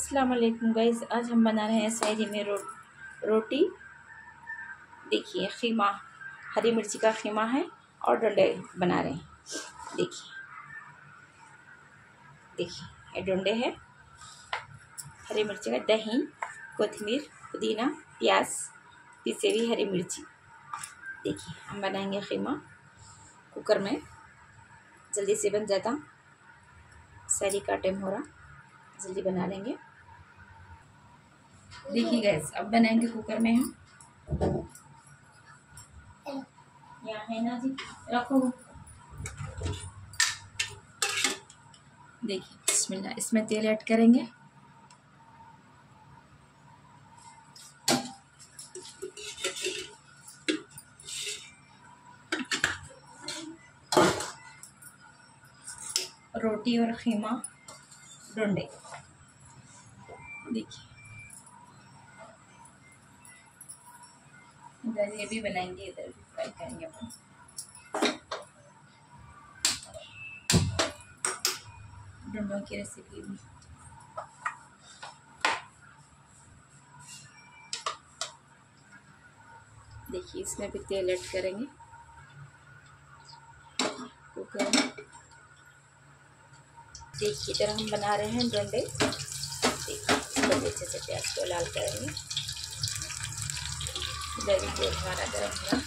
अस्सलाम वालेकुम गाइस आज हम बना रहे हैं सहरी में रो, रोटी। देखिए खीमा हरी मिर्ची का खीमा है और डंडे बना रहे हैं। देखिए। देखिए ये डंडे है। हरी मिर्ची का दही कोथिमीर पुदीना प्याज पीसे हुई हरी मिर्ची। देखिए हम बनाएँगे खीमा कुकर में। जल्दी से बन जाता। सहरी का टाइम हो रहा। जल्दी बना लेंगे। देखिए गैस अब बनाएँगे कुकर में हम। है ना जी? रखो। देखिए, बिस्मिल्लाह, इसमें तेल ऐड करेंगे। रोटी और खीमा डोंडे। देखिए। इधर, ये भी बनाएँगे, इधर भी फ्राई करेंगे अपन। डंडों की रेसिपी भी। देखिए, इसमें भी तेल ऐड करेंगे। कुकर देखिए, इधर हम बना रहे हैं डंडे। देखिए अच्छे से प्याज को लाल करेंगे। इधर भी तेल हमारा गर्म हुआ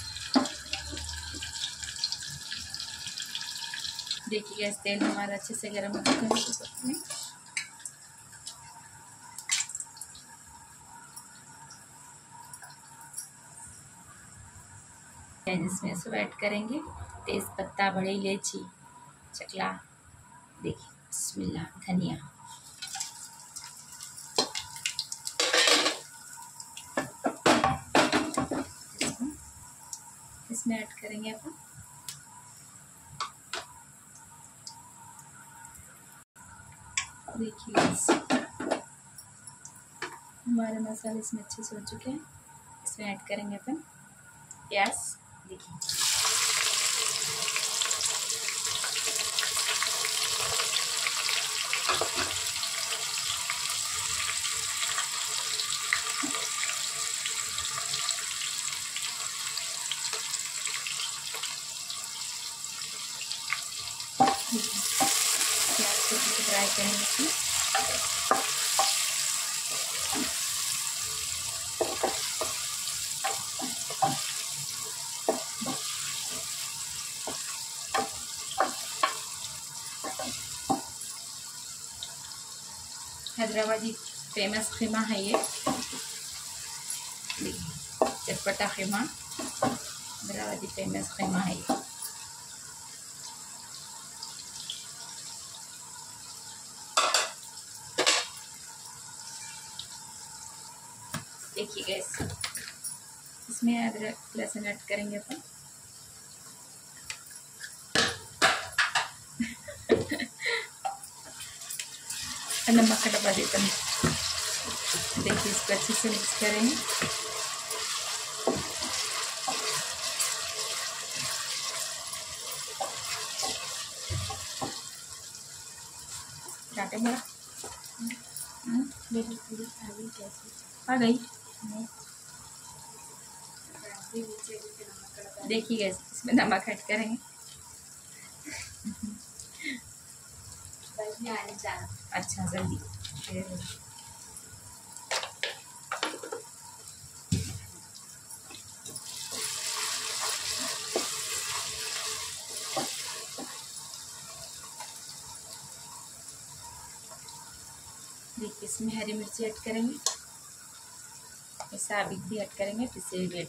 देखिए गैस तेल हमारा अच्छे से गर्म हो चुका है। इसमें सब ऐड करेंगे तेज़ पत्ता बड़ी इलायची, चकला, देखिए, बिस्मिल्लाह, धनिया। करेंगे अपन। देखिए हमारे मसाले इसमें अच्छे से हो चुके हैं। इसमें ऐड करेंगे अपन। प्याज देखिए प्याज को फ्राई करेंगे इसमें हैदराबादी फ़ेमस खीमा है ये। चटपटा खीमा हैदराबादी फ़ेमस खीमा है ये। देखिए गैस इसमें अदरक लहसुन ऐड करेंगे अपन। नमक का डब्बा देता हूँ। देखिए, इसको अच्छे से मिक्स करेंगे। कैसी आ गई। देखिए देखिए इसमें नमक ऐड करेंगे। अच्छा जल्दी। देखिए इसमें हरी मिर्ची ऐड करेंगे। साबित भी ऐड करेंगे फिर से भी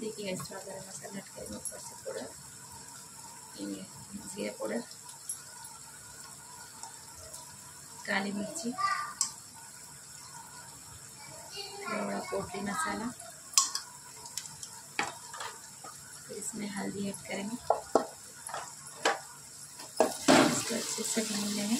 करेंगे थोड़ा मसाला ऐड करेंगे ऊपर से ये जीरा पाउडर काली मिर्ची। थोड़ा पोटली मसाला। फिर इसमें हल्दी ऐड करेंगे। इसको अच्छे से भून लेंगे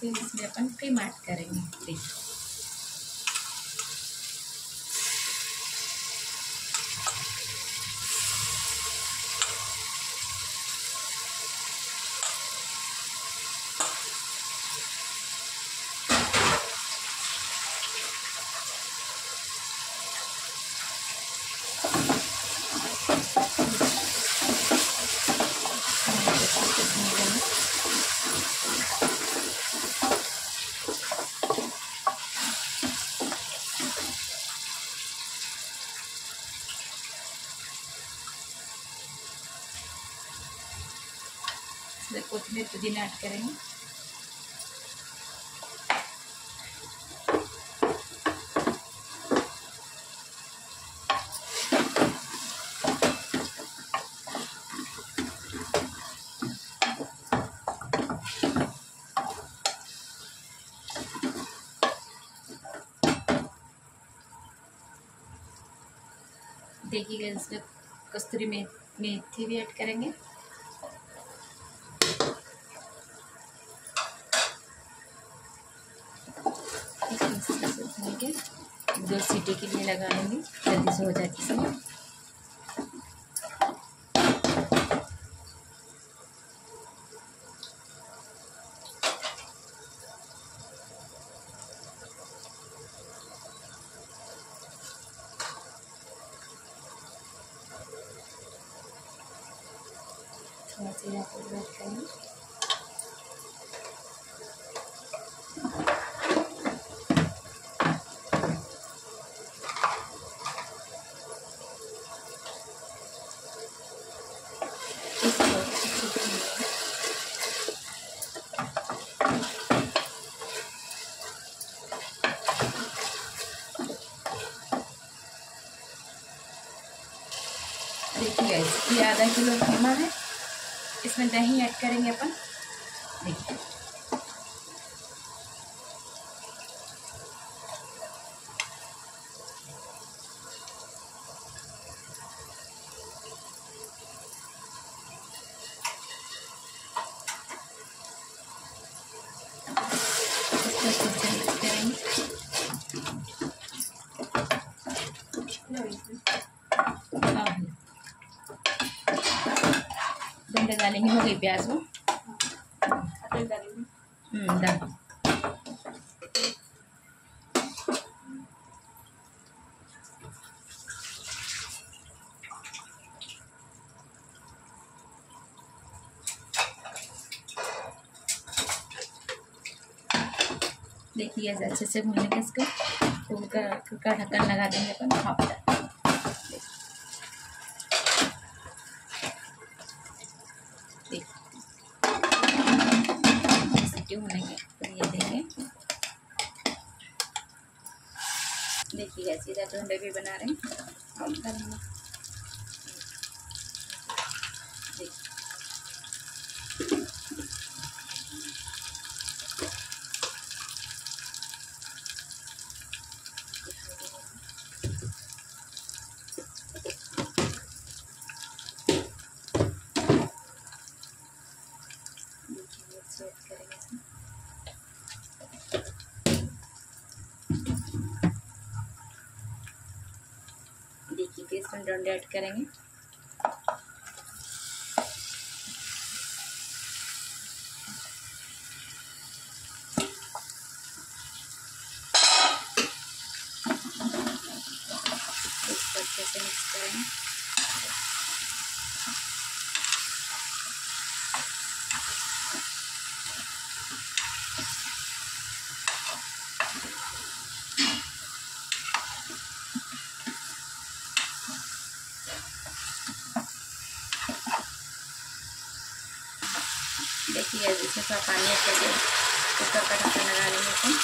फिर इसमें अपन क्रीम ऐड करेंगे देखिए इसमें कोथिमीर पुदीना ऐड करेंगे। देखिएगा इसमें कस्तूरी मेथी भी ऐड करेंगे। दो सीटी के लिए लगा लेंगे जल्दी से हो जाती है। थोड़ा सा यहाँ पर वेट करेंगे देखिए ये आधा किलो खीमा है। इसमें दही ऐड करेंगे अपन। देखिए। इसको अच्छे से मिक्स करेंगे हाँ डंडे डालेंगे हो गई प्याज हम्म डाल देखिए अच्छे से भूनेंगे इसको कुकर कुकर ढक्कन लगा देंगे अपन। भाप तक सीटी होने के फिर ये देंगे देखिए सीधा हम भी बना रहे हैं हम करेंगे करेंगे देखिए फिर ऐड करेंगे मिक्स करेंगे। थोड़ा पानी अच्छे से कुकर का ढक्कन लगा लेंगे इसमें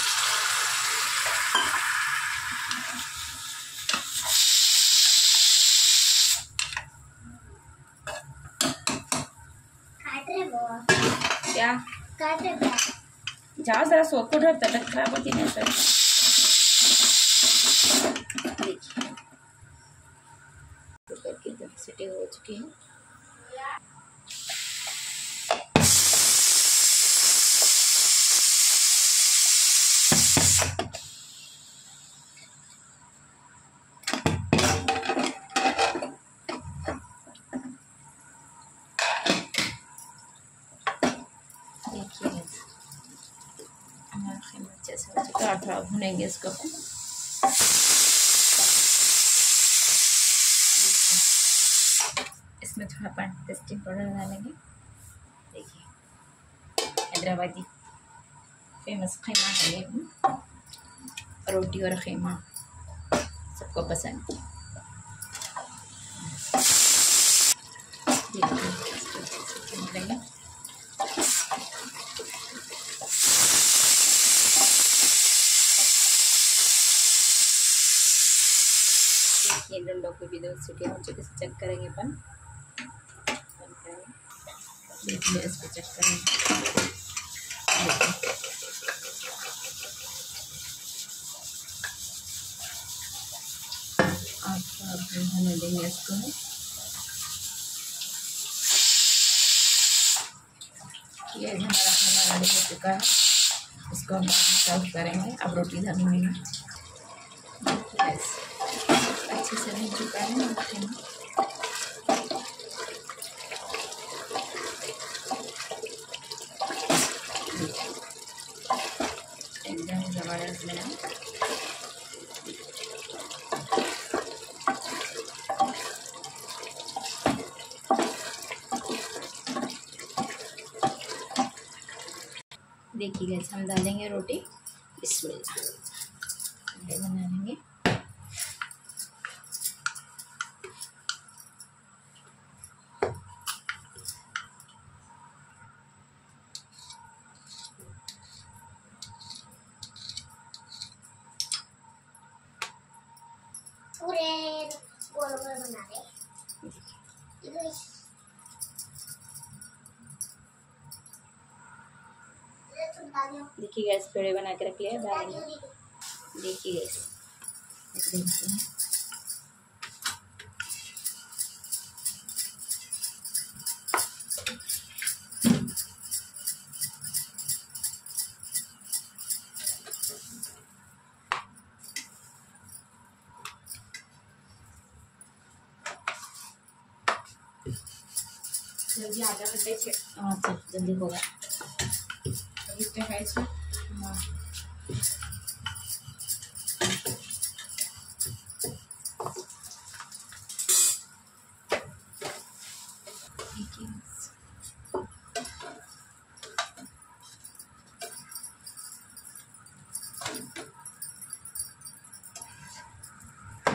क्या? जाओ जरा सोखो ढक खराब होती है सर। देखिए कुकर की सिटी हो चुकी है। थोड़ा थोड़ा भुनेंगे इसको। इसमें थोड़ा पानी टेस्टिंग पाउडर डालेंगे देखिए, हैदराबादी फ़ेमस खीमा है ये रोटी और खीमा, सबको पसंद। देखिए ये डंडों को भी दो सीटी हो चुके चेक करेंगे अपन। देखिए इसको चेक करेंगे देंगे इसको ये हमारा खाना रेडी हो चुका है, इसको हम सर्व करेंगे। अब रोटी धनी यस अच्छे से भून चुका है मक्खन एकदम ज़बरदस्त बना। देखिए हम डालेंगे रोटी। इसमें बना देखिए गैस पेड़े बना के रख लिया है देखिए गैस जल्दी आ जाओ हाँ, जल्दी होगा है। हाँ।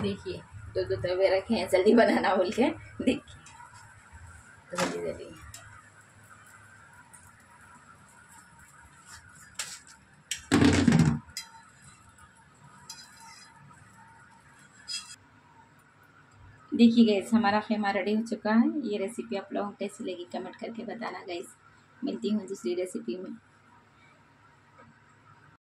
देखिए तो दो तवे रखे हैं जल्दी बनाना बोल के। देखिए। जल्दी जल्दी। देखिए गैस हमारा खेमा रेडी हो चुका है। ये रेसिपी आप लोगों को कैसी लगी? कमेंट करके बताना गैस मिलती हूँ दूसरी रेसिपी में।